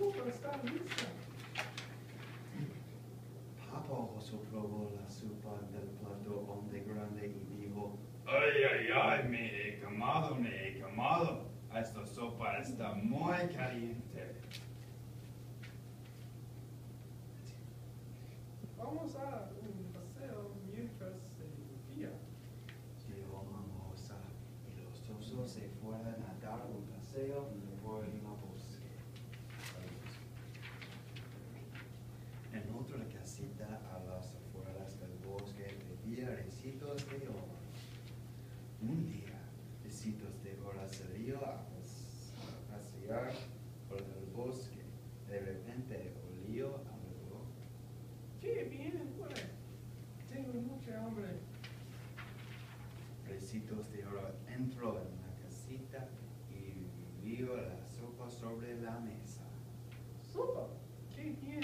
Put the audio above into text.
copa está lista. Papa la sopa del plato donde grande y dijo, ay, ay, ay, me he quemado, me he quemado. Esta sopa está muy caliente. Vamos a un paseo mientras se enfría. Llegó Mamosa y los osos se fueron a dar un paseo por la casita a las afueras del bosque vivía Recitos de Oro. Un día, Recitos de Oro salió a pas- a pasear por el bosque. De repente olió algo. ¿Qué viene fue? Tengo mucha hambre. Recitos de Oro entró en la casita y vio la sopa sobre la mesa. Sopa. Qué bien.